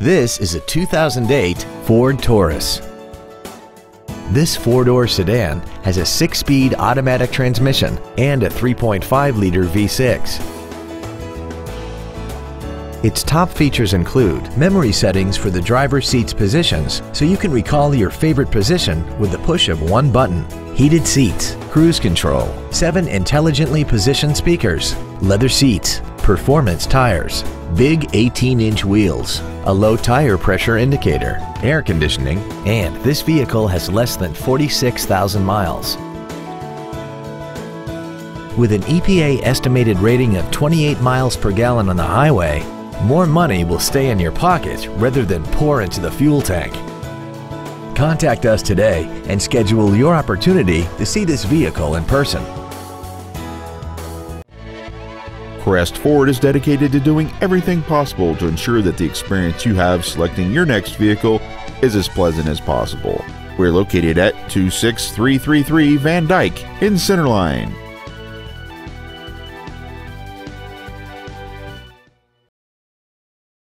This is a 2008 Ford Taurus. This four-door sedan has a six-speed automatic transmission and a 3.5-liter V6. Its top features include memory settings for the driver's seat's positions so you can recall your favorite position with the push of one button, heated seats, cruise control, seven intelligently positioned speakers, leather seats, performance tires, big 18-inch wheels, a low tire pressure indicator, air conditioning, and this vehicle has less than 46,000 miles. With an EPA estimated rating of 28 miles per gallon on the highway, more money will stay in your pocket rather than pour into the fuel tank. Contact us today and schedule your opportunity to see this vehicle in person. Crest Ford is dedicated to doing everything possible to ensure that the experience you have selecting your next vehicle is as pleasant as possible. We're located at 26333 Van Dyke in Centerline.